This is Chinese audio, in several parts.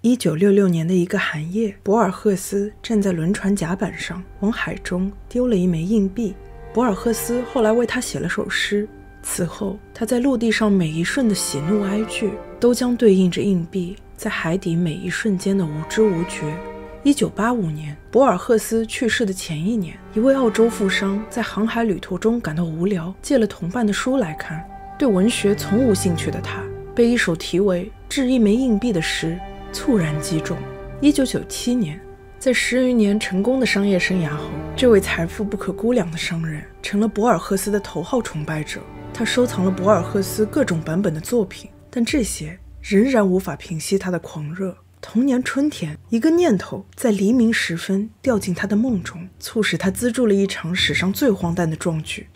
一九六六年的一个寒夜，博尔赫斯站在轮船甲板上，往海中丢了一枚硬币。博尔赫斯后来为他写了首诗，此后他在陆地上每一瞬的喜怒哀惧，都将对应着硬币在海底每一瞬间的无知无觉。一九八五年，博尔赫斯去世的前一年，一位澳洲富商在航海旅途中感到无聊，借了同伴的书来看。对文学从无兴趣的他，被一首题为《掷一枚硬币》的诗。猝然击中。一九九七年，在十余年成功的商业生涯后，这位财富不可估量的商人成了博尔赫斯的头号崇拜者。他收藏了博尔赫斯各种版本的作品，但这些仍然无法平息他的狂热。同年春天，一个念头在黎明时分掉进他的梦中，促使他资助了一场史上最荒诞的壮举：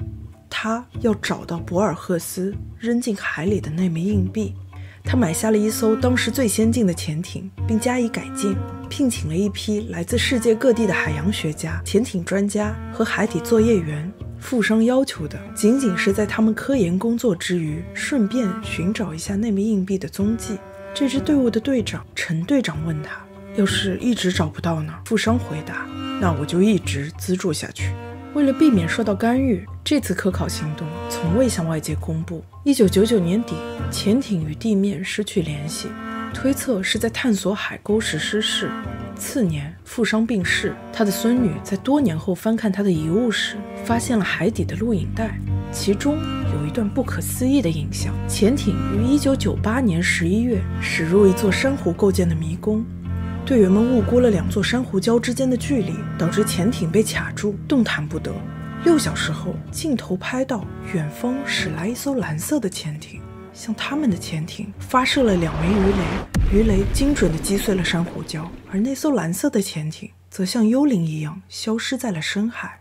他要找到博尔赫斯扔进海里的那枚硬币。他买下了一艘当时最先进的潜艇，并加以改进，聘请了一批来自世界各地的海洋学家、潜艇专家和海底作业员。富商要求的仅仅是在他们科研工作之余，顺便寻找一下那枚硬币的踪迹。这支队伍的队长陈队长问他：“要是一直找不到呢？”富商回答：“那我就一直资助下去。”为了避免受到干预，这次科考行动从未向外界公布。一九九九年底，潜艇与地面失去联系，推测是在探索海沟时失事。次年，富商病逝，他的孙女在多年后翻看他的遗物时，发现了海底的录影带，其中有一段不可思议的影像：潜艇于一九九八年十一月驶入一座珊瑚构建的迷宫。队员们误估了两座珊瑚礁之间的距离，导致潜艇被卡住，动弹不得。六小时后，镜头拍到远方驶来一艘蓝色的潜艇，向他们的潜艇发射了两枚鱼雷，鱼雷精准地击碎了珊瑚礁，而那艘蓝色的潜艇则像幽灵一样消失在了深海。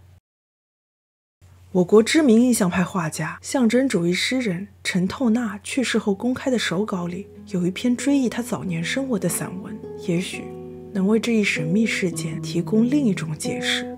我国知名印象派画家、象征主义诗人陈透纳去世后公开的手稿里，有一篇追忆他早年生活的散文，也许。能为这一神秘事件提供另一种解释。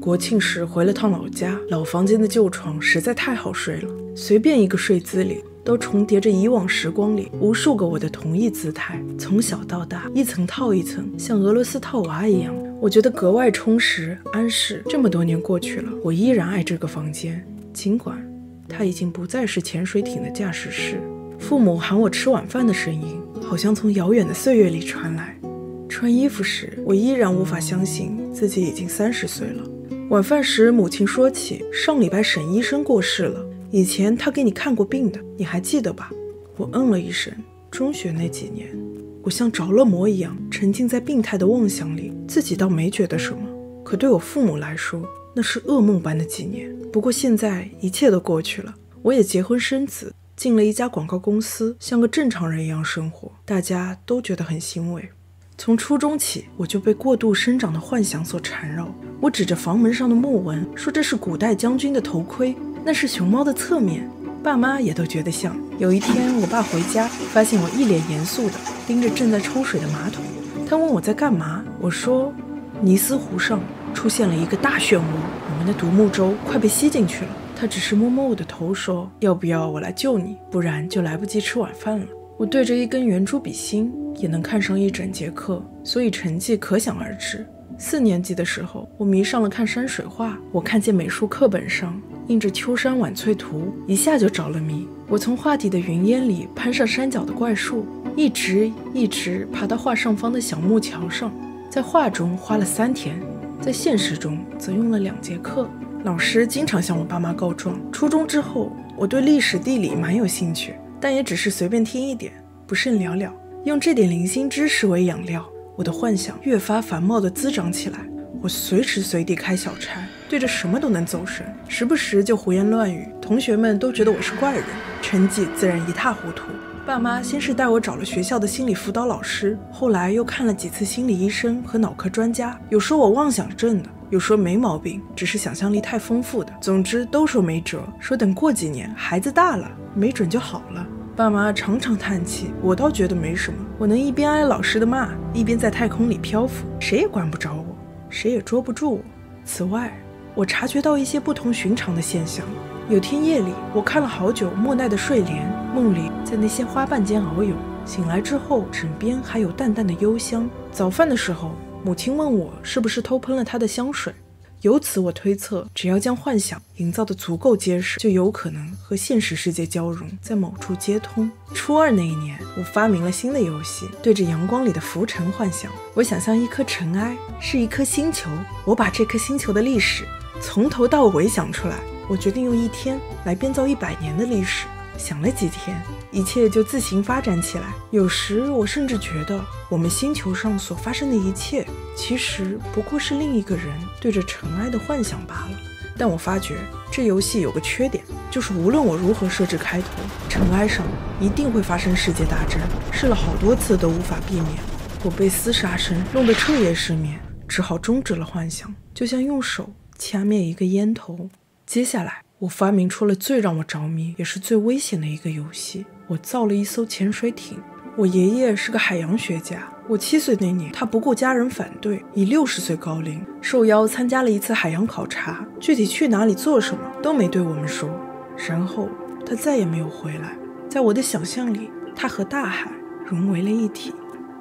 国庆时回了趟老家，老房间的旧床实在太好睡了，随便一个睡姿里都重叠着以往时光里无数个我的同一姿态，从小到大一层套一层，像俄罗斯套娃一样，我觉得格外充实安适。这么多年过去了，我依然爱这个房间，尽管它已经不再是潜水艇的驾驶室。父母喊我吃晚饭的声音。好像从遥远的岁月里传来。穿衣服时，我依然无法相信自己已经三十岁了。晚饭时，母亲说起上礼拜沈医生过世了。以前他给你看过病的，你还记得吧？我嗯了一声。中学那几年，我像着了魔一样沉浸在病态的妄想里，自己倒没觉得什么。可对我父母来说，那是噩梦般的几年。不过现在一切都过去了，我也结婚生子。进了一家广告公司，像个正常人一样生活，大家都觉得很欣慰。从初中起，我就被过度生长的幻想所缠绕。我指着房门上的木纹说：“这是古代将军的头盔，那是熊猫的侧面。”爸妈也都觉得像。有一天，我爸回家，发现我一脸严肃地盯着正在抽水的马桶。他问我在干嘛，我说：“尼斯湖上出现了一个大漩涡，我们的独木舟快被吸进去了。”他只是摸摸我的头，说：“要不要我来救你？不然就来不及吃晚饭了。”我对着一根圆珠笔芯也能看上一整节课，所以成绩可想而知。四年级的时候，我迷上了看山水画。我看见美术课本上印着《秋山晚翠图》，一下就着了迷。我从画底的云烟里攀上山脚的怪树，一直一直爬到画上方的小木桥上。在画中花了三天，在现实中则用了两节课。老师经常向我爸妈告状。初中之后，我对历史地理蛮有兴趣，但也只是随便听一点，不甚了了。用这点零星知识为养料，我的幻想越发繁茂地滋长起来。我随时随地开小差，对着什么都能走神，时不时就胡言乱语。同学们都觉得我是怪人，成绩自然一塌糊涂。爸妈先是带我找了学校的心理辅导老师，后来又看了几次心理医生和脑科专家，有说我妄想症的。有说没毛病，只是想象力太丰富的。总之都说没辙，说等过几年孩子大了，没准就好了。爸妈常常叹气，我倒觉得没什么。我能一边挨老师的骂，一边在太空里漂浮，谁也管不着我，谁也捉不住我。此外，我察觉到一些不同寻常的现象。有天夜里，我看了好久莫奈的睡莲，梦里在那些花瓣间遨游。醒来之后，枕边还有淡淡的幽香。早饭的时候，母亲问我是不是偷喷了她的香水。由此我推测，只要将幻想营造的足够结实，就有可能和现实世界交融，在某处接通。初二那一年，我发明了新的游戏，对着阳光里的浮尘幻想。我想象一颗尘埃是一颗星球，我把这颗星球的历史从头到尾想出来。我决定用一天来编造一百年的历史。想了几天，一切就自行发展起来。有时我甚至觉得，我们星球上所发生的一切，其实不过是另一个人对着尘埃的幻想罢了。但我发觉这游戏有个缺点，就是无论我如何设置开头，尘埃上一定会发生世界大战。试了好多次都无法避免，我被厮杀声弄得彻夜失眠，只好终止了幻想，就像用手掐灭一个烟头。接下来。我发明出了最让我着迷，也是最危险的一个游戏。我造了一艘潜水艇。我爷爷是个海洋学家。我七岁那年，他不顾家人反对，以六十岁高龄受邀参加了一次海洋考察。具体去哪里做什么都没对我们说。然后他再也没有回来。在我的想象里，他和大海融为了一体。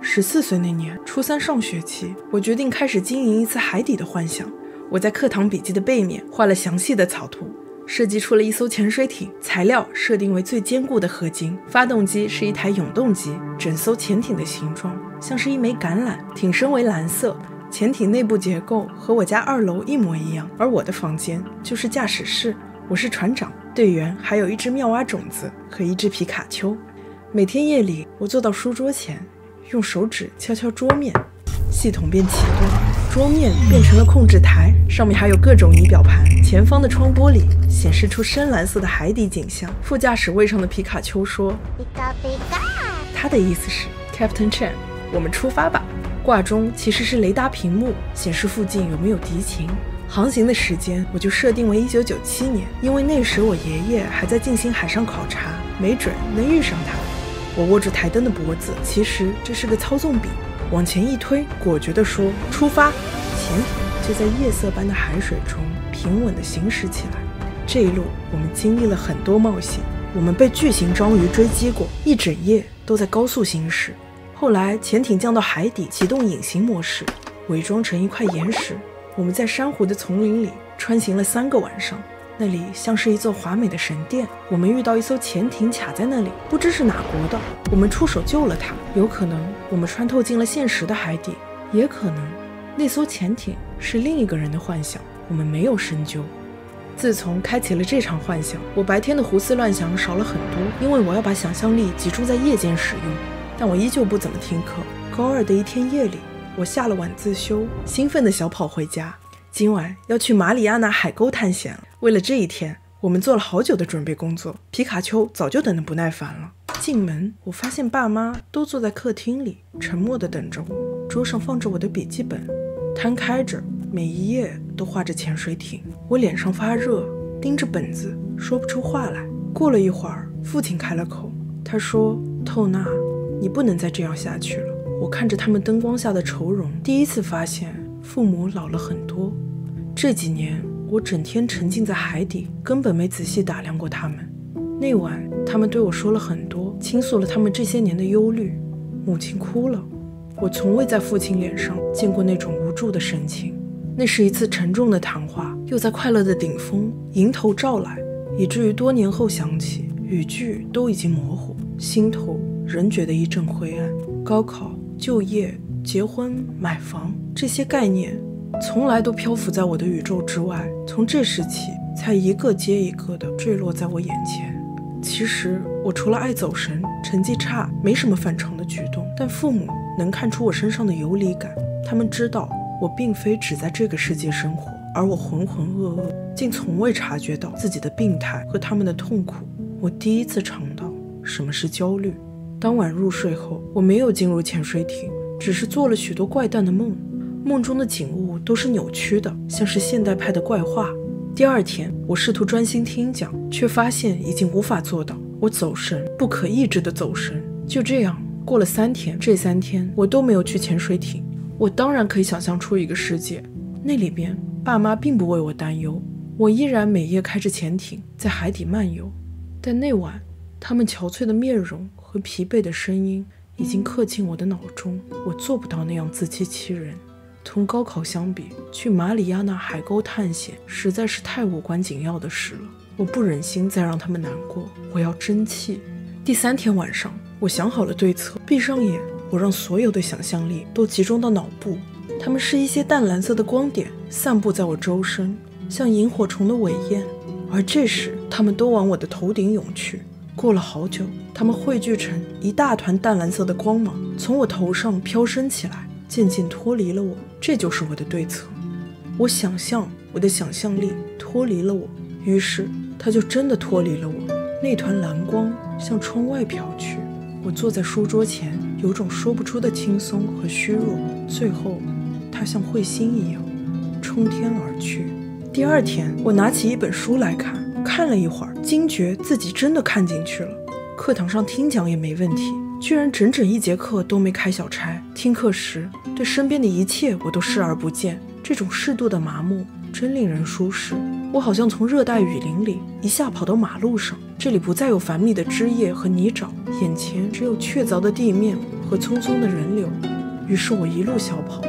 十四岁那年，初三上学期，我决定开始经营一次海底的幻想。我在课堂笔记的背面画了详细的草图。设计出了一艘潜水艇，材料设定为最坚固的合金，发动机是一台永动机。整艘潜艇的形状像是一枚橄榄，艇身为蓝色。潜艇内部结构和我家二楼一模一样，而我的房间就是驾驶室。我是船长，队员还有一只妙蛙种子和一只皮卡丘。每天夜里，我坐到书桌前，用手指敲敲桌面，系统便启动。桌面变成了控制台，上面还有各种仪表盘。前方的窗玻璃显示出深蓝色的海底景象。副驾驶位上的皮卡丘说：“他的意思是 Captain Chen，我们出发吧。”挂钟其实是雷达屏幕，显示附近有没有敌情。航行的时间我就设定为一九九七年，因为那时我爷爷还在进行海上考察，没准能遇上他。我握住台灯的脖子，其实这是个操纵柄。往前一推，果决地说：“出发！”潜艇就在夜色般的海水中平稳地行驶起来。这一路，我们经历了很多冒险。我们被巨型章鱼追击过，一整夜都在高速行驶。后来，潜艇降到海底，启动隐形模式，伪装成一块岩石。我们在珊瑚的丛林里穿行了三个晚上。那里像是一座华美的神殿。我们遇到一艘潜艇卡在那里，不知是哪国的。我们出手救了它。有可能我们穿透进了现实的海底，也可能那艘潜艇是另一个人的幻想。我们没有深究。自从开启了这场幻想，我白天的胡思乱想少了很多，因为我要把想象力集中在夜间使用。但我依旧不怎么听课。高二的一天夜里，我下了晚自修，兴奋地小跑回家。今晚要去马里亚纳海沟探险了。为了这一天，我们做了好久的准备工作。皮卡丘早就等得不耐烦了。进门，我发现爸妈都坐在客厅里，沉默地等着我。桌上放着我的笔记本，摊开着，每一页都画着潜水艇。我脸上发热，盯着本子，说不出话来。过了一会儿，父亲开了口，他说：“透纳，你不能再这样下去了。”我看着他们灯光下的愁容，第一次发现。父母老了很多，这几年我整天沉浸在海底，根本没仔细打量过他们。那晚，他们对我说了很多，倾诉了他们这些年的忧虑。母亲哭了，我从未在父亲脸上见过那种无助的神情。那是一次沉重的谈话，又在快乐的顶峰迎头照来，以至于多年后想起，语句都已经模糊，心头仍觉得一阵灰暗。高考、就业。结婚、买房这些概念，从来都漂浮在我的宇宙之外。从这时起，才一个接一个的坠落在我眼前。其实，我除了爱走神、成绩差，没什么反常的举动。但父母能看出我身上的游离感，他们知道我并非只在这个世界生活，而我浑浑噩噩，竟从未察觉到自己的病态和他们的痛苦。我第一次尝到什么是焦虑。当晚入睡后，我没有进入潜水艇。只是做了许多怪诞的梦，梦中的景物都是扭曲的，像是现代派的怪画。第二天，我试图专心听讲，却发现已经无法做到。我走神，不可抑制的走神。就这样过了三天，这三天我都没有去潜水艇。我当然可以想象出一个世界，那里边爸妈并不为我担忧，我依然每夜开着潜艇在海底漫游，但那晚，他们憔悴的面容和疲惫的声音已经刻进我的脑中。我做不到那样自欺欺人。同高考相比，去马里亚纳海沟探险实在是太无关紧要的事了。我不忍心再让他们难过，我要争气。第三天晚上，我想好了对策，闭上眼，我让所有的想象力都集中到脑部。它们是一些淡蓝色的光点，散布在我周身，像萤火虫的尾焰。而这时，它们都往我的头顶涌去。过了好久，它们汇聚成一大团淡蓝色的光芒，从我头上飘升起来，渐渐脱离了我。这就是我的对策。我想象我的想象力脱离了我，于是它就真的脱离了我。那团蓝光向窗外飘去。我坐在书桌前，有种说不出的轻松和虚弱。最后。它像彗星一样冲天而去。第二天，我拿起一本书来看，看了一会儿，惊觉自己真的看进去了。课堂上听讲也没问题，居然整整一节课都没开小差。听课时，对身边的一切我都视而不见。这种适度的麻木真令人舒适。我好像从热带雨林里一下跑到马路上，这里不再有繁密的枝叶和泥沼，眼前只有确凿的地面和匆匆的人流。于是我一路小跑。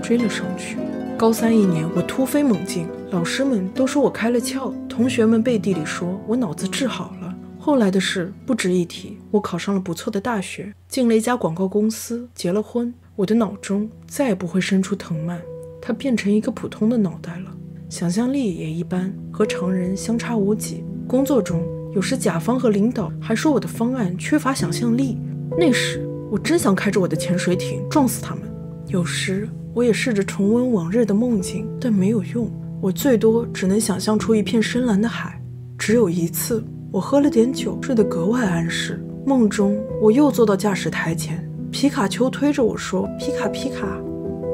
追了上去。高三一年，我突飞猛进，老师们都说我开了窍，同学们背地里说我脑子治好了。后来的事不值一提，我考上了不错的大学，进了一家广告公司，结了婚。我的脑中再也不会生出藤蔓，它变成一个普通的脑袋了。想象力也一般，和常人相差无几。工作中，有时甲方和领导还说我的方案缺乏想象力，那时我真想开着我的潜水艇撞死他们。有时。我也试着重温往日的梦境，但没有用。我最多只能想象出一片深蓝的海。只有一次，我喝了点酒，睡得格外安适。梦中，我又坐到驾驶台前，皮卡丘推着我说：“皮卡皮卡。”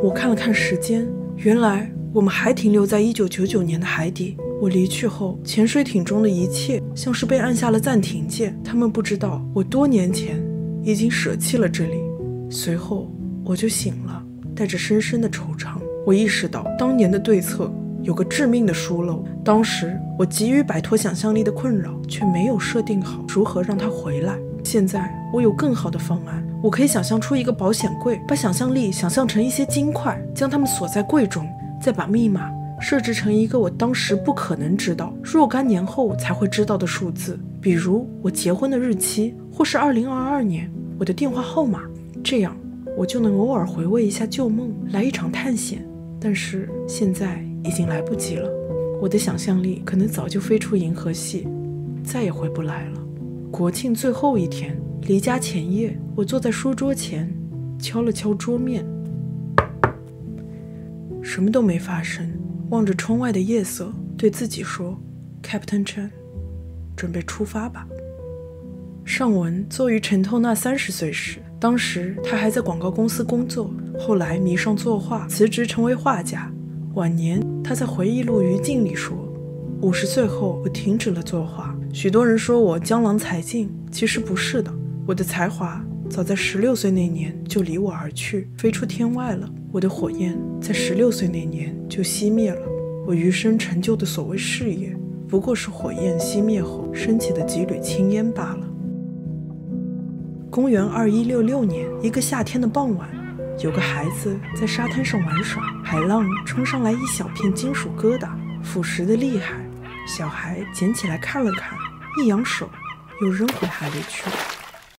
我看了看时间，原来我们还停留在1999年的海底。我离去后，潜水艇中的一切像是被按下了暂停键。他们不知道，我多年前已经舍弃了这里。随后，我就醒了。带着深深的惆怅，我意识到当年的对策有个致命的疏漏。当时我急于摆脱想象力的困扰，却没有设定好如何让它回来。现在我有更好的方案，我可以想象出一个保险柜，把想象力想象成一些金块，将它们锁在柜中，再把密码设置成一个我当时不可能知道、若干年后才会知道的数字，比如我结婚的日期，或是二零二二年我的电话号码。这样。我就能偶尔回味一下旧梦，来一场探险。但是现在已经来不及了，我的想象力可能早就飞出银河系，再也回不来了。国庆最后一天，离家前夜，我坐在书桌前，敲了敲桌面，什么都没发生。望着窗外的夜色，对自己说：“Captain Chen，准备出发吧。”上文作于陈透纳三十岁时。当时他还在广告公司工作，后来迷上作画，辞职成为画家。晚年他在回忆录《余烬》里说：“五十岁后，我停止了作画。许多人说我江郎才尽，其实不是的。我的才华早在十六岁那年就离我而去，飞出天外了。我的火焰在十六岁那年就熄灭了。我余生成就的所谓事业，不过是火焰熄灭后升起的几缕青烟罢了。”公元二一六六年，一个夏天的傍晚，有个孩子在沙滩上玩耍，海浪冲上来一小片金属疙瘩，腐蚀的厉害。小孩捡起来看了看，一扬手，又扔回海里去了。